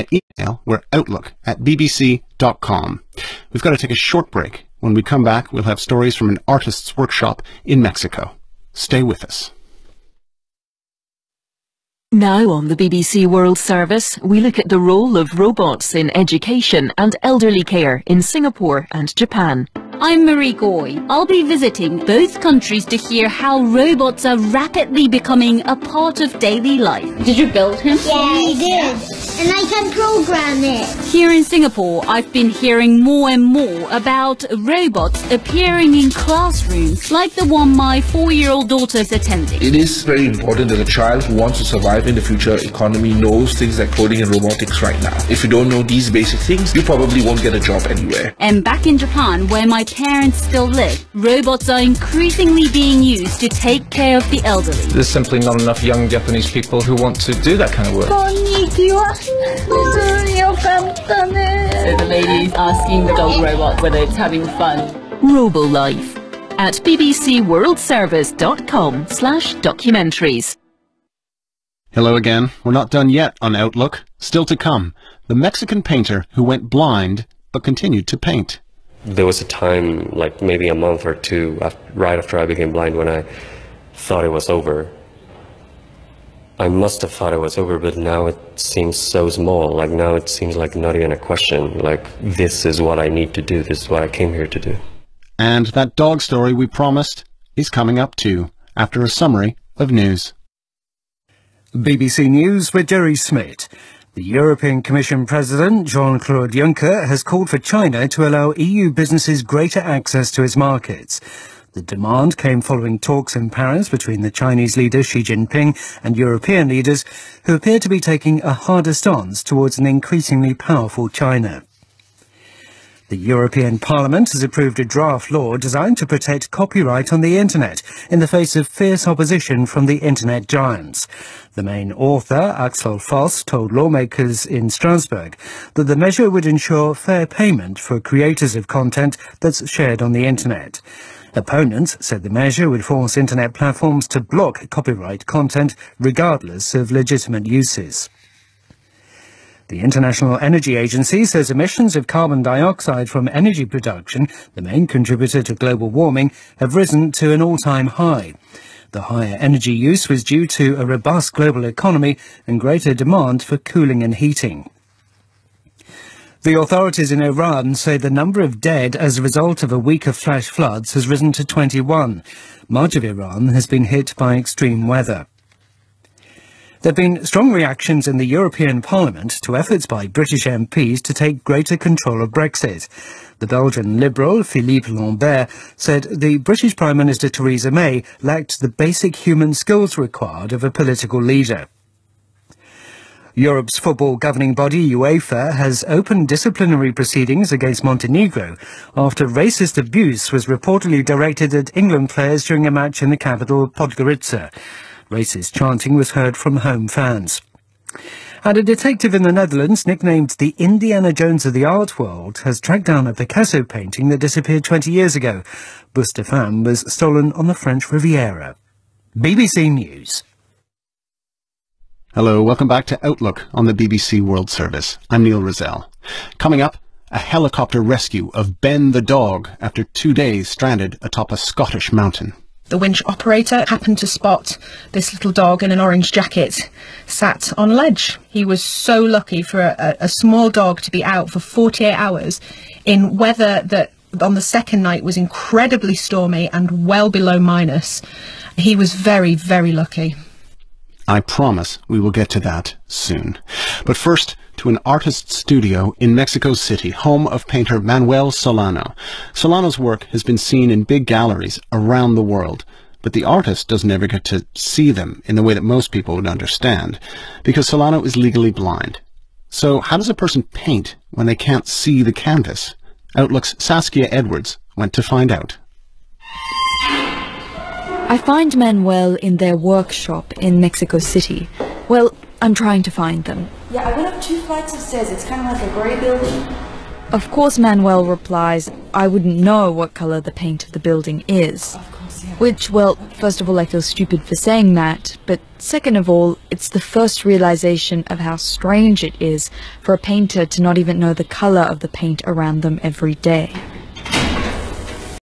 At email, we're outlook at bbc.com. We've got to take a short break. When we come back, we'll have stories from an artist's workshop in Mexico. Stay with us. Now on the BBC World Service, we look at the role of robots in education and elderly care in Singapore and Japan. I'm Mariko Oi. I'll be visiting both countries to hear how robots are rapidly becoming a part of daily life. Did you build him? Yeah, I did. And I can program it. Here in Singapore, I've been hearing more and more about robots appearing in classrooms, like the one my four-year-old daughter is attending. It is very important that a child who wants to survive in the future economy knows things like coding and robotics right now. If you don't know these basic things, you probably won't get a job anywhere. And back in Japan, where my parents still live, robots are increasingly being used to take care of the elderly. There's simply not enough young Japanese people who want to do that kind of work. So the lady's asking the dog robot whether it's having fun. RoboLife at bbcworldservice.com slash documentaries. Hello again. We're not done yet on Outlook. Still to come. The Mexican painter who went blind but continued to paint. There was a time, like maybe a month or two, after, right after I became blind, when I thought it was over. I must have thought it was over, but now it seems so small. Like now it seems like not even a question. Like this is what I need to do. This is what I came here to do. And that dog story we promised is coming up too, after a summary of news. BBC News with Jerry Smith. The European Commission President, Jean-Claude Juncker, has called for China to allow EU businesses greater access to its markets. The demand came following talks in Paris between the Chinese leader Xi Jinping and European leaders who appear to be taking a harder stance towards an increasingly powerful China. The European Parliament has approved a draft law designed to protect copyright on the Internet in the face of fierce opposition from the Internet giants. The main author, Axel Voss, told lawmakers in Strasbourg that the measure would ensure fair payment for creators of content that's shared on the Internet. Opponents said the measure would force internet platforms to block copyright content regardless of legitimate uses. The International Energy Agency says emissions of carbon dioxide from energy production, the main contributor to global warming, have risen to an all-time high. The higher energy use was due to a robust global economy and greater demand for cooling and heating. The authorities in Iran say the number of dead as a result of a week of flash floods has risen to 21. Much of Iran has been hit by extreme weather. There have been strong reactions in the European Parliament to efforts by British MPs to take greater control of Brexit. The Belgian Liberal, Philippe Lambert, said the British Prime Minister Theresa May lacked the basic human skills required of a political leader. Europe's football governing body, UEFA, has opened disciplinary proceedings against Montenegro after racist abuse was reportedly directed at England players during a match in the capital, Podgorica. Racist chanting was heard from home fans. And a detective in the Netherlands, nicknamed the Indiana Jones of the art world, has tracked down a Picasso painting that disappeared 20 years ago. Buste de Femme was stolen on the French Riviera. BBC News. Hello, welcome back to Outlook on the BBC World Service. I'm Neil Rozelle. Coming up, a helicopter rescue of Ben the dog after two days stranded atop a Scottish mountain. The winch operator happened to spot this little dog in an orange jacket sat on a ledge. He was so lucky for a, a small dog to be out for 48 hours in weather that on the second night was incredibly stormy and well below minus. He was very, very lucky. I promise we will get to that soon. But first, to an artist's studio in Mexico City, home of painter Manuel Solano. Solano's work has been seen in big galleries around the world, but the artist doesn't ever get to see them in the way that most people would understand, because Solano is legally blind. So how does a person paint when they can't see the canvas? Outlook's Saskia Edwards went to find out. I find Manuel in their workshop in Mexico City. Well, I'm trying to find them. Yeah, I went up two flights of stairs. It's kind of like a grey building. Of course, Manuel replies, I wouldn't know what color the paint of the building is. Of course Which, well, first of all, I feel stupid for saying that, but second of all, it's the first realization of how strange it is for a painter to not even know the color of the paint around them every day.